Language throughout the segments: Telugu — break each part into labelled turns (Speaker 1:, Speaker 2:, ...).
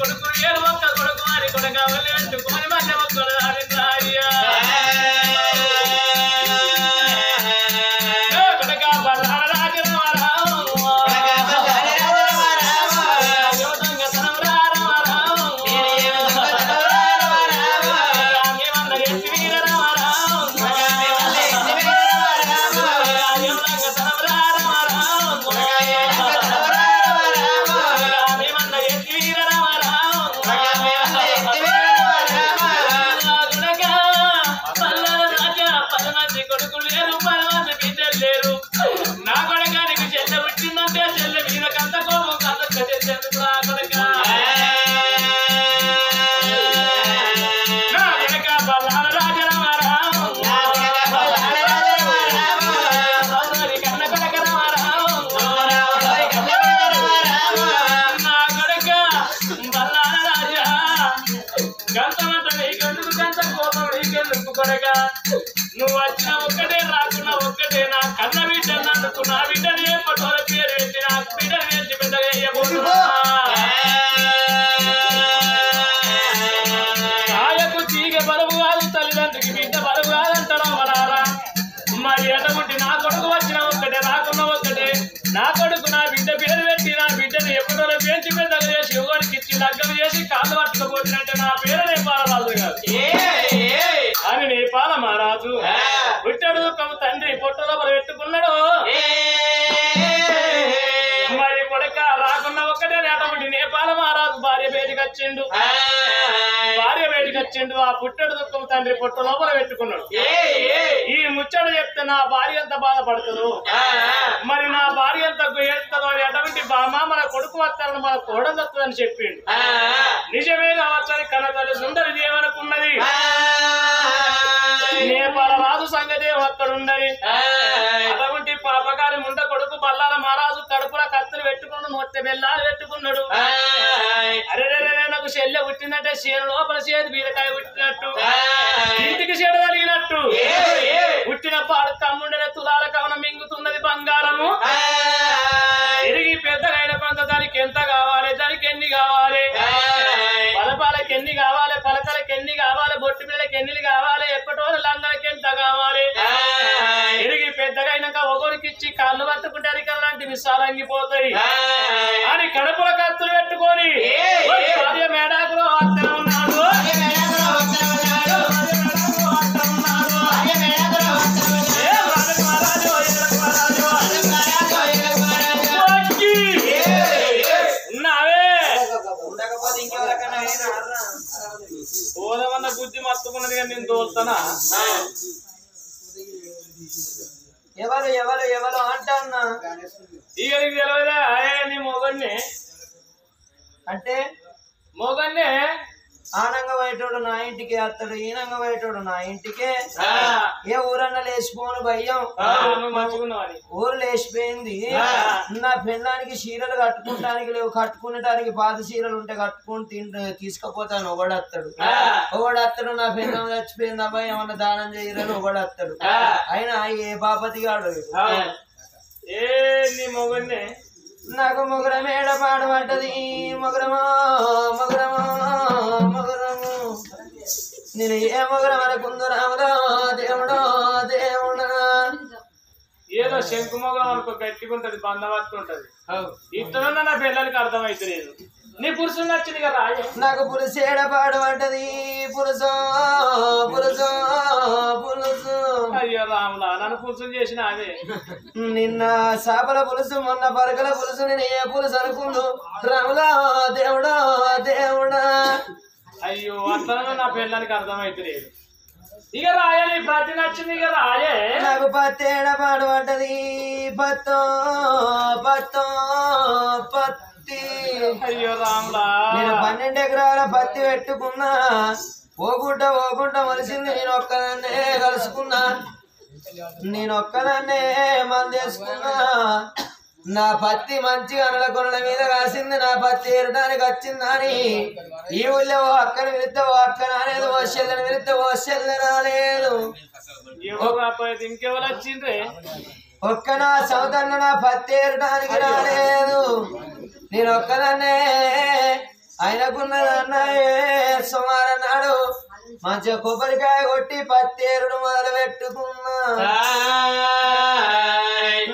Speaker 1: కొడుకు ఏడు ఒక్క కొడుకు వారి కొడుకు బిడ్డని పటోల పేరు పెట్టి నాకు బిడ్డని వేసి పెద్దగా వేయబోతున్నా కాయకు తీగ బరువు కాదు తల్లిదండ్రికి బిడ్డ బరువు కాదంటారా మనారా మరి ఎటువంటి నా కొడుకు వచ్చిన ఒక్కటే రాకున్న ఒక్కటే. నా కొడుకు నా బిడ్డ పేరు పెట్టి నా బిడ్డని ఎప్పుడో పేర్చి పెద్దగా చేసి ఎవరికి ఇచ్చి లగ్గం చేసి కాళ్ళు పట్టుకపోతున్నట్టే నా పేరు నేపాల రాజు కాదు అని నేపాల మహారాజు పుట్టాడు తండ్రి పొట్టలో అటువంటి నేపాల మహారాజు భార్య బయటికి వచ్చిండు భార్య బయటికి వచ్చిండు ఆ పుట్టడు దుఃఖం తండ్రి పొట్ట లోపల పెట్టుకున్నాడు. ఈ ముచ్చట చెప్తే నా భార్య ఎంత బాధపడుతుందో. మరి నా భార్య ఎంత ఏడుతుందో ఎటువంటి బామ్మ మన కొడుకు వస్తారని మన కోడలు వస్తుందని చెప్పిండు. నిజమే కావచ్చని కనతల్లి సుందరి దేవనుకున్నది నొట్టె బెల్లాలు పెట్టుకున్నాడు. అరే నాకు చెల్లె పుట్టిందంటే చేను లోపల చేతి బీరకాయ పుట్టినట్టు. ఇంటికి చెడు కలిగినట్టు పుట్టిన పాడు తమ్ముండనే తులాల కవనం మింగుతున్నది బంగారము. ఎరిగి పెద్దగైన కొంత దానికి ఎంత కావాలి దానికి ఎన్ని కావాలి? పలపాలకి ఎన్ని కావాలి పలకలకి ఎన్ని కావాలి బొట్టు పిల్లలకి ఎన్ని కావాలి ఎప్పటి కాళ్ళు పట్టుకుంటారు అలాంటి విశాలంగిపోతాయి అని కడుపుల కత్తులు పెట్టుకొని మేడాకులో ఉన్నాడు. పోదామన్న బుద్ధి మత్తుకున్నది కానీ నేను తోలుతానా?
Speaker 2: ఎవరు ఎవరు ఎవరు అంటన్నా
Speaker 1: ఇక నీకు తెలియదా అయ్యా నీ మొగన్నే.
Speaker 2: అంటే?
Speaker 1: మొగన్నే?
Speaker 2: ఆనంగా బయటోడు నా ఇంటికి వస్తాడు ఈనంగా బయటోడు నా ఇంటికే. ఏ ఊరన్నా లేచిపోను భయం. ఊరు లేచిపోయింది. నా పెళ్ళానికి చీరలు కట్టుకుంటానికి లేవు. కట్టుకునేటానికి పాత చీరలు ఉంటే కట్టుకొని తింటే తీసుకుపోతాను. ఒకడత్తాడు. ఒకడత్తాడు నా పెళ్ళం చచ్చిపోయింది. అబ్బాయి ఏమన్నా దానం చేయరని ఒకడత్తాడు. అయినా ఏ బాపతి గాడు
Speaker 1: ఆ, ఏ నీ మొగన్నే
Speaker 2: నాకు మొగర మేడ పాడబడ్డది మొగరమా మొగరమా మొగరము నేను ఏ మొగరం అనుకుందో దేవుడా దేవుడా.
Speaker 1: ఏదో శంకు మొగం అనుకో గట్టిగుంటది బంధవత్తు ఉంటది. ఇట్లన్నా నా పిల్లలకి అర్థమైతే లేదు నీ పురుషులు నచ్చింది కదా
Speaker 2: నాకు పాడబడ్డది పులుసో పులుసో పులుసు
Speaker 1: అయ్యో రాములా నన్ను పురుషులు చేసిన అదే.
Speaker 2: నిన్న చేపల పులుసు మొన్న పరకల పులుసు నేను ఏ పులుసు అనుకుందు. రాములా దేవుడా దేవుడా.
Speaker 1: అయ్యో అట్లనన్నా నా పిల్లలకి అర్థమైతే ఇక రాయే నీ ప్రతి నచ్చింది ఇక రాయే.
Speaker 2: నాకు పత్తేడ పాడబడ్డది పత్తో పత్తో పత్తి.
Speaker 1: అయ్యో రాములా
Speaker 2: నేను పన్నెండు ఎకరాల పత్తి పెట్టుకున్నా. పోగుంట పోగుంట మలిసింది నేను ఒక్కదాన్నే కలుసుకున్నా. నేను ఒక్కదాన్నే మందేసుకున్నా నా పత్తి మంచిగా అనల కొనల మీద కాసింది. నా పత్తి ఏరడానికి వచ్చిందని ఈ ఊళ్ళో ఓ అక్కని విరితే ఓ అక్కన అనేది ఓ చెల్లని విరితే ఓ చెల్లె రాలేదు.
Speaker 1: ఇంకెవరు వచ్చిండ్రే?
Speaker 2: ఒక్క నా సౌతన్న నా పత్తి ఏరడానికి రాలేదు. నేను ఒక్కదాన్నే ఆయనకున్నదన్నాయే సుమారన్నాడు. మంచిగా కొబ్బరికాయ కొట్టి పత్తి ఏరుడు మొదలు పెట్టుకున్నా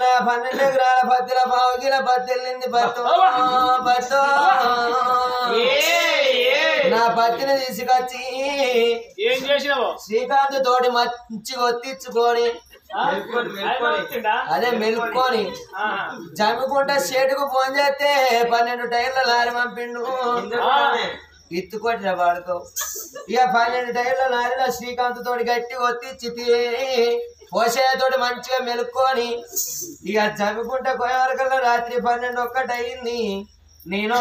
Speaker 2: నా పన్నెండు ఎకరాల పత్తిల పావు కిల పత్తి వెళ్ళింది పత్తు. పత్తు. నా పత్తిని తీసుకొచ్చి
Speaker 1: ఏం చేసినావు?
Speaker 2: శ్రీకాంత్ తోటి మంచిగా ఒత్తిచ్చుకొని? అదే మెలుక్కొని. జమ్ముకుంటే షేటుకు ఫోన్ చేస్తే పన్నెండు టైర్ల లారీ పంపిండు.
Speaker 1: ఆ.
Speaker 2: రా వాడుకో. ఇక పన్నెండు టైర్ల నారిలో శ్రీకాంత్ తోటి గట్టి ఒత్తిచ్చి పోసేతోటి మంచిగా మెలుక్కొని ఇక చదువుకుంటే పోయేవరకల్లా రాత్రి పన్నెండు ఒక్కటి అయింది నేను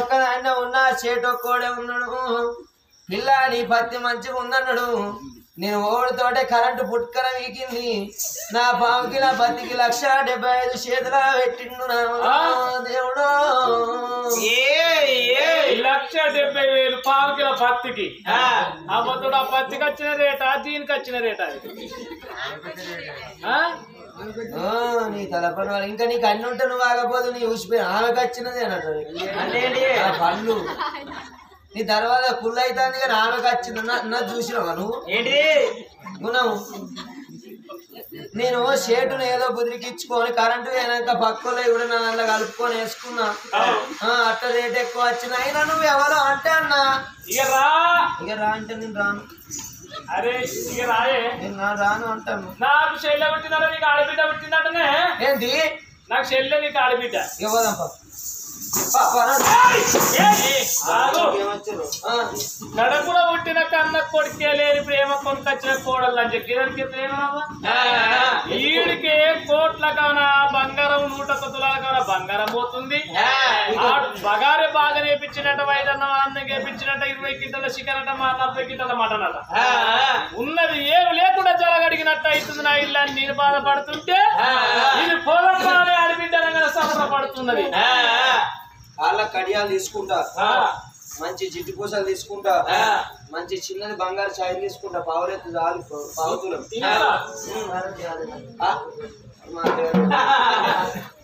Speaker 2: ఉన్నా చేటొక్కోడే ఉన్నాడు. పిల్ల నీ పత్తి మంచిగా ఉందన్నాడు నేను ఓడితోటే కరెంటు పుట్టుకర వీకింది నా పావుకి నా పత్తికి లక్ష డెబ్బై ఐదు చేతుల పెట్టిండు నా దేవుడు.
Speaker 1: లక్ష డెబ్బై వేలు పావు కిలో పత్తికి అబద్ధుడు ఆ పత్తికి వచ్చిన రేటా దీనికి వచ్చిన రేటా
Speaker 2: నీ తలపని వాళ్ళు ఇంకా నీకు అన్ని ఉంటే నువ్వు ఆగపోదు నీ ఊసిపోయి ఆమెకు వచ్చినది అని అంటారు ఆ పళ్ళు. నీ తర్వాత కుళ్ళు అవుతుంది కానీ ఆమెకు వచ్చింది నా- చూసినావా నువ్వు?
Speaker 3: ఏంటి?
Speaker 2: గుణం నేను షేటును ఏదో బుదిరికిచ్చుకొని కరెంటు పోయినాక పక్కలో కూడా నా దాంట్లో కలుపుకొని వేసుకున్నా. ఆ, అట్ట రేట్ ఎక్కువ వచ్చిన అయినా నువ్వు ఎవరో అంటే అన్నా.
Speaker 1: ఇక రా.
Speaker 2: ఇక రా అంటే నేను రాను.
Speaker 1: అరే ఇక రాయే.
Speaker 2: నేను రాను అంటాను.
Speaker 1: నాకు చెల్లె పుట్టిందంటే నీకు ఆడబిడ్డ పుట్టిందంటనే?
Speaker 2: ఏంటి
Speaker 1: నాకు చెల్లె నీకు ఆడబిడ్డ.
Speaker 2: ఇక
Speaker 1: కడుపులో పుట్టిన కన్న కొడుకే లేని ప్రేమ కొనుకొచ్చిన కోడలు అని చెప్పి ప్రేమ అవ్వ? ఈడికి కోట్ల కవన బంగారం నూట ఒక్క తులాల కవన బంగారం పోతుంది బగారే బాగా నేర్పించినట్ట వైదన్న అన్నం నేర్పించినట్ట ఇరవై కింటల చికెన్ అట మా నలభై కింటల మటన్ అట ఉన్నది ఏమి లేకుండా జలగడిగినట్టు అవుతుంది నా ఇల్లు అని నేను బాధపడుతుంటే ఇది పొలం బాగా సంబరపడుతున్నది
Speaker 2: వాళ్ళ కడియాలు తీసుకుంటా. మంచి జిడ్డు పూసలు తీసుకుంటా. మంచి చిన్నది బంగారు ఛాయ్ తీసుకుంటా. పావులెత్తు చాలు పావుతులం.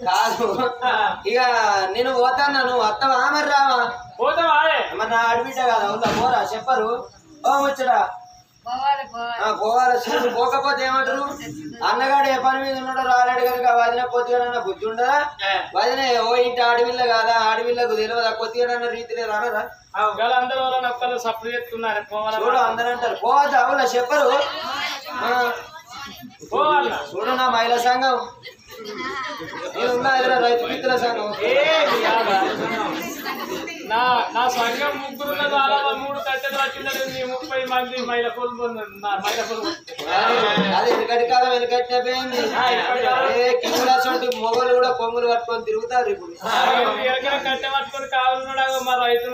Speaker 2: కాదు. ఇక నేను పోతాను నువ్వు వస్తావా? మరి రావా
Speaker 1: పోతావాయే
Speaker 2: మరి నా కాదు అవుతా పోరా చెప్పరు. ఓ ముచ్చరా
Speaker 4: పోవాలి
Speaker 2: చూడు పోకపోతే ఏమంటారు? అన్నగాడు ఏ పని మీద ఉన్నాడో రాలేడు కనుక వదిన పొద్దుగానన్న బుద్ధి ఉండదా? వదిన ఓ ఇంటి ఆడవిల్ల కాదా? ఆడవిల్లకు తెలియదా? కొద్దిగానన్న రీతిలో రానరా చూడు అందరూ అంటారు పోవద్దు అవునా? చెప్పరు. చూడు నా మహిళా సంఘం. నేను ఉన్నా ఎదురా రైతు మిత్రుల సంఘం.
Speaker 1: నా నా సంఘం ముగ్గురు చాలా మూడు కట్టెలు వచ్చిందని నీ ముప్పై మంది మహిళ కొలు నా మహిళ కొలు
Speaker 2: అది వెనకటి కాలం వెనకట్టిన పోయింది? ఏ కింగులాసంటి మొగలు కూడా పొంగులు పట్టుకొని తిరుగుతారు ఇప్పుడు.
Speaker 1: ఎక్కడ కట్టె పట్టుకొని కావాలన్నాడు మా రైతు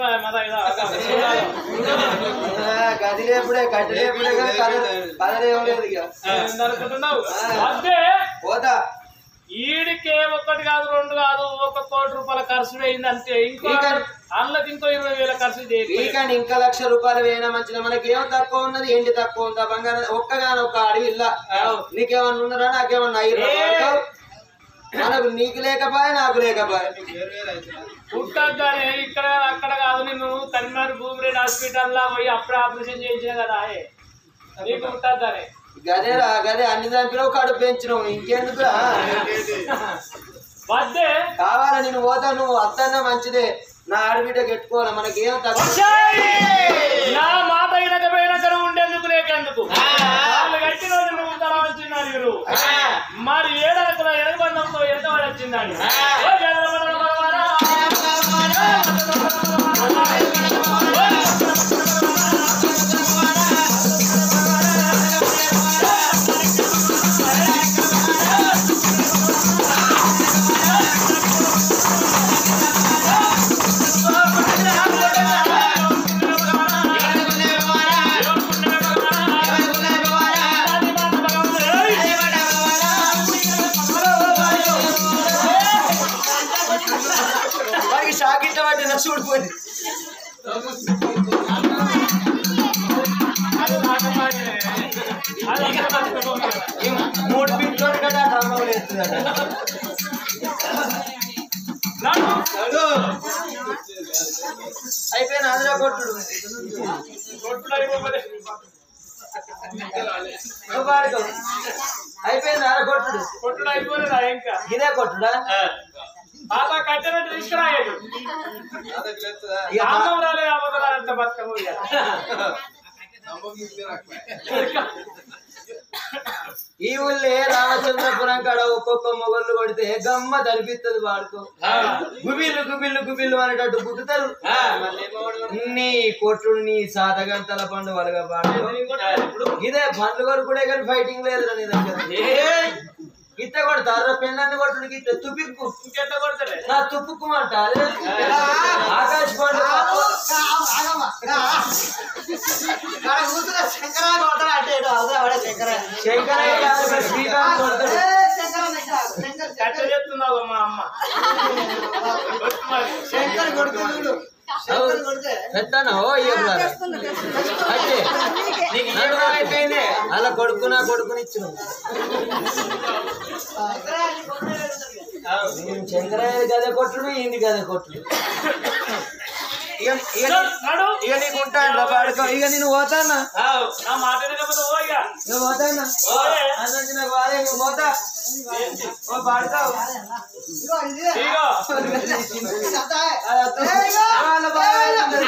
Speaker 2: గది లేపుడే కట్టి లేపుడే కానీ ఇక. పోతా.
Speaker 1: ఈడికే ఒక్కటి కాదు రెండు కాదు ఒక కోటి రూపాయల ఖర్చు అయింది అంతే. ఇంకో అందులోకి ఇంకో ఇరవై వేల ఖర్చు చేయకు.
Speaker 2: వీకండి ఇంకా లక్ష రూపాయలు వేయనా మంచిది మనకి ఏం తక్కువ ఉన్నది ఏంటి తక్కువ ఉందా? బంగారం ఒక్కగాని ఒక్క అడవి ఇల్లా. నీకేమన్నా ఉన్నారా నాకేమన్నా అయ్యారా? మనకు నీకు లేకపోయా నాకు లేకపోయా.
Speaker 1: పుట్టద్దానే ఇక్కడ అక్కడ కాదు నేను కరీంనగర్ హాస్పిటల్లో పోయి అప్పుడే ఆపరేషన్ చేయించిన కదా. నీకు పుట్టద్దానే
Speaker 2: గదేరా గదే అన్ని చంపినావు కడుపు పెంచినావు ఇంకెందుకురా
Speaker 1: వద్దే
Speaker 2: కావాలా నేను పోతా నువ్వు అత్తన్నా మంచిదే నా ఆడబిడ్డ పెట్టుకోవాలి మనకి
Speaker 1: నా మాట వినకపోయినా ఉండేందుకు లేకెందుకు మరి ఏడనుకున్న ఎనబంధంతో ఎంత వాడు వచ్చిందని
Speaker 2: మూడు పిట్లు వేస్తుందట అయిపోయిన ఆంధ్ర కొట్టుడు. అయిపోయింది ఆడ కొట్టుడు
Speaker 1: కొట్టుడు అయిపోలేదా ఇంకా?
Speaker 2: ఇదే కొట్టుడా
Speaker 1: పాత కట్టెనట్టు తీసుకురాయేది
Speaker 2: ఇక తా-
Speaker 1: ఆందం రాలేదు అబద్ధం రాలేదు బతుకమ్మ ఇక.
Speaker 2: ఈ ఊళ్ళే రామచంద్రపురం కాడ ఒక్కొక్క మొగళ్ళు కొడితే గమ్మ తరిపిస్తుంది వాడుకో. గుబిల్లు గుబిల్లు గుబిల్లు అనేటట్టు గుద్దుతారు. నీ కొట్టుడు నీ సాతగంతల పండు వలగా పాడు ఇదే పండ్లు కొడుకుడే కానీ ఫైటింగ్ లేదు నీ దగ్గర. గిత్త కొడతారు పెన్నాన్ని కొట్టుడు గిత్త తుపిక్కు
Speaker 1: ఇంకెంత కొడతారే
Speaker 2: నా తుప్పుకుమంట ఆకాశ్ పండు శంకరయ్య కాదు, శ్రీకాంత్ కొడతాడు
Speaker 1: చెప్తున్నావు మా అమ్మ.
Speaker 3: శంకర్ కొడుకుడు
Speaker 2: అయిపోయింది. అలా కొడుకు నా కొడుకుని ఇచ్చిన శంకరయ్య గదే కొట్టుడు ఈయన గదే కొట్టుడు ఇక ఇక నీకు ఉంటాను పాడుకో నేను పోతానా? నాకు బాధ నువ్వు పోతా. పాడుతావు
Speaker 3: ఇదిగో ఇది
Speaker 1: ఇగో
Speaker 2: వాళ్ళ బాధ అవుతుంది.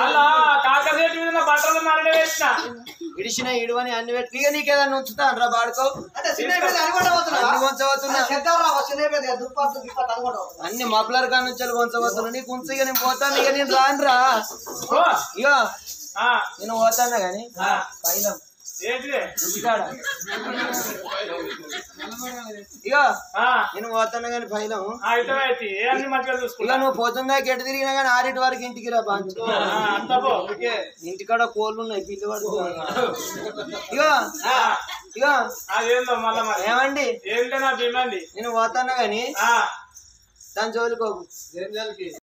Speaker 1: అలా కాకసేటి మీద నా బట్టలు మరణ వేసిన.
Speaker 2: ఇడిచిన ఇడువని అన్ని పెట్టి ఇక నీకేదన్నా ఉంచుతాను రా
Speaker 3: పోతున్నా
Speaker 2: అన్ని మఫ్లర్ కాడ నుంచి కొంచబోతున్నా నీకు ఉంచు ఇక నేను పోతాను ఇక నేను రాను రా.
Speaker 1: ఓ,
Speaker 2: ఇక
Speaker 1: ఆ,
Speaker 2: నేను పోతాను కానీ
Speaker 1: ఆ,
Speaker 2: పైలం
Speaker 1: ఆ,
Speaker 2: నేను పోతాను కానీ ఇక
Speaker 1: చూసుకున్నా
Speaker 2: నువ్వు పోతుందా గెట తిరిగినా కానీ ఆరిటి వరకు ఇంటికి రా బాంచు.
Speaker 1: పో
Speaker 2: ఇంటికాడ కోళ్ళు ఉన్నాయి పిల్లవాడు
Speaker 1: మళ్ళా మరి?
Speaker 2: ఏమండి? నేను పోతాను కానీ
Speaker 1: ఆ.
Speaker 2: దాని జోలికోకు